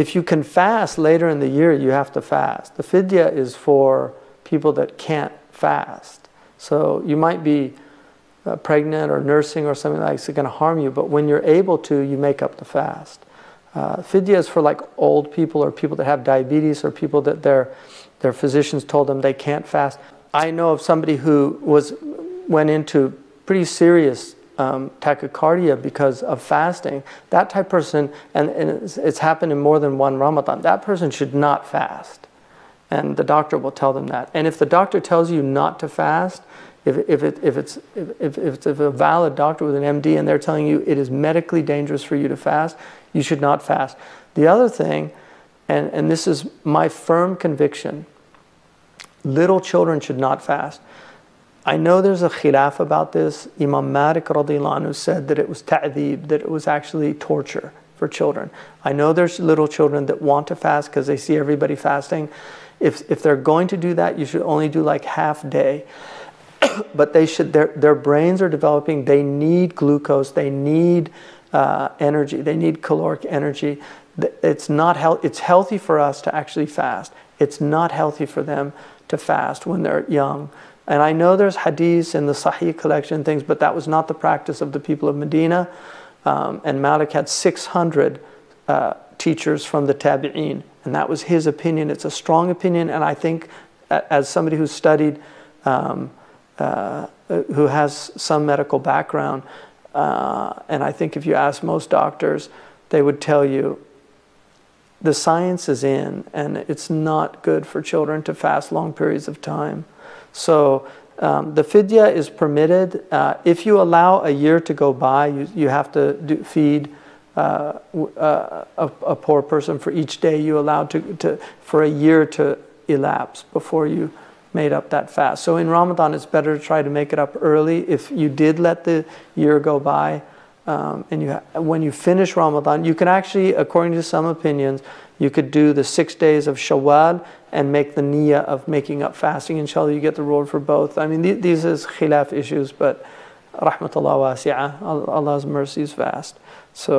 if you can fast later in the year, you have to fast. The fidya is for people that can't fast. So you might be uh, pregnant or nursing or something like it's going to harm you, but when you're able to, you make up the fast. Uh, fidya is for like old people or people that have diabetes or people that their, their physicians told them they can't fast. I know of somebody who was, went into pretty serious um, tachycardia because of fasting. That type person, and, and it's, it's happened in more than one Ramadan, that person should not fast. And the doctor will tell them that. And if the doctor tells you not to fast, if, if, it, if, it's, if, if, it's a valid doctor with an MD and they're telling you it is medically dangerous for you to fast, you should not fast. The other thing, and, and this is my firm conviction, little children should not fast. I know there's a khilaf about this. Imam Malik anhu said that it was ta'deeb, that it was actually torture for children. I know there's little children that want to fast because they see everybody fasting. If, if they're going to do that, you should only do like half day. but they should, their, their brains are developing, they need glucose, they need uh, energy, they need caloric energy. It's, not he- it's healthy for us to actually fast. It's not healthy for them to fast when they're young. And I know there's hadiths in the Sahih collection things, but that was not the practice of the people of Medina. Um, and Malik had 600 uh, teachers from the Tabi'een, and that was his opinion. It's a strong opinion, and I think, as somebody who studied um, uh, who has some medical background. Uh, and I think if you ask most doctors, they would tell you the science is in, and it's not good for children to fast long periods of time. So um, the fidya is permitted. Uh, if you allow a year to go by, you, you have to do, feed uh, uh, a, a, poor person for each day you allow to, to, for a year to elapse before you made up that fast. So in Ramadan, it's better to try to make it up early. If you did let the year go by, um, and you, when you finish Ramadan, you can actually, according to some opinions, you could do the six days of Shawwal and make the niyyah of making up fasting. Inshallah, you get the reward for both. I mean, these is khilaf issues, but rahmatullah wasi'ah. Allah's mercy is vast. So.